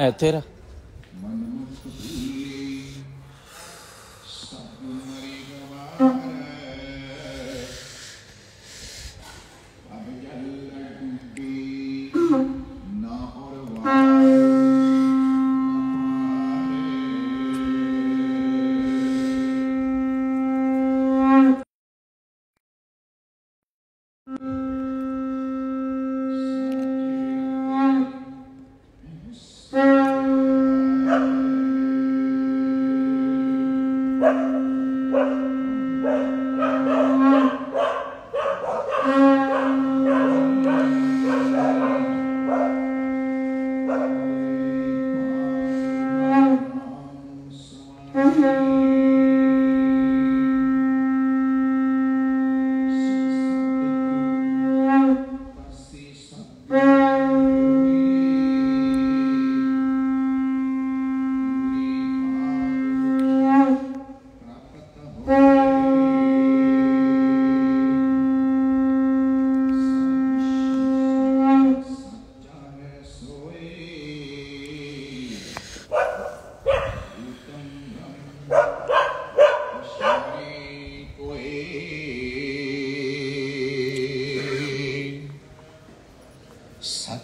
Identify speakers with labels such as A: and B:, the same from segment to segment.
A: É, teira
B: Mm-hmm.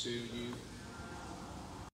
B: Senhor.